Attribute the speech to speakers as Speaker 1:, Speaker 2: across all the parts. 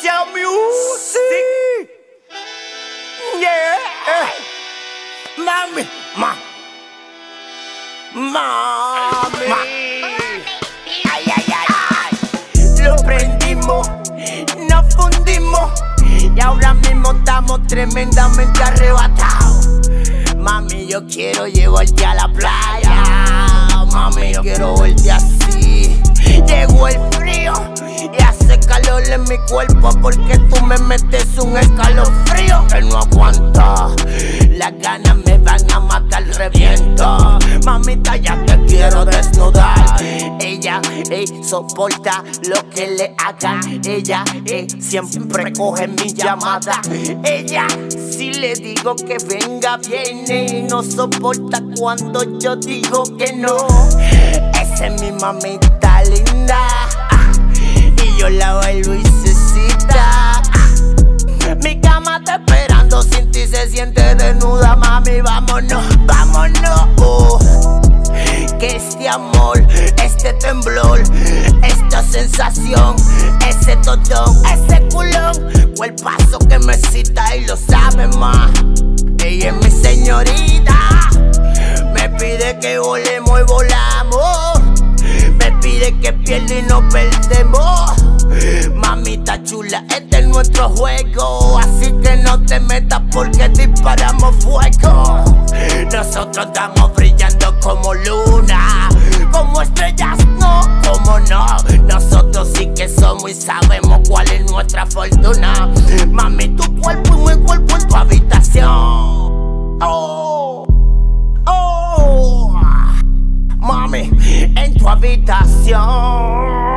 Speaker 1: Cielo Music. Yeah. Mami. Ma. Mami. Ma. Ay, ay, ay, ay. Lo prendimos, nos fundimos. Y ahora mismo estamos tremendamente arrebatados. Mami, yo quiero llevarte a la playa. Mami, yo quiero verte así. Llegó el en mi cuerpo porque tú me metes un escalofrío que no aguanta. Las ganas me van a matar, reviento. Mamita, ya te quiero desnudar. Ella ey, soporta lo que le haga. Ella ey, siempre coge mi llamada. Ella, si le digo que venga, viene no soporta cuando yo digo que no. Esa es mi mamita linda. Se siente desnuda, mami, vámonos, vámonos. Oh, que este amor, este temblor, esta sensación, ese totón, ese culón, paso que me cita y lo sabe más. Ella es mi señorita, me pide que volemos y volamos, me pide que pierda y no perdemos. Chula, este es nuestro juego. Así que no te metas porque disparamos fuego. Nosotros estamos brillando como luna. Como estrellas, no, como no. Nosotros sí que somos y sabemos cuál es nuestra fortuna. Mami, tu cuerpo y mi cuerpo en tu habitación. Oh, oh. Mami, en tu habitación.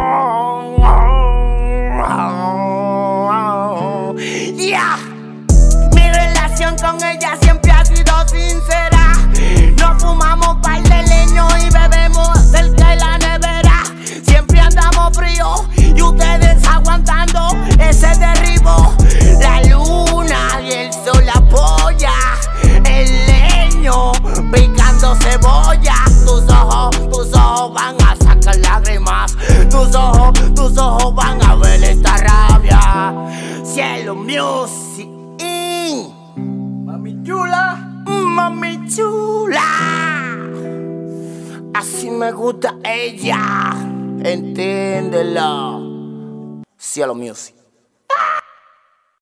Speaker 1: Tus ojos, tus ojos van a ver esta rabia. Cielo Music.
Speaker 2: Mami chula.
Speaker 1: Mami chula. Así me gusta ella. Entiéndelo. Cielo Music.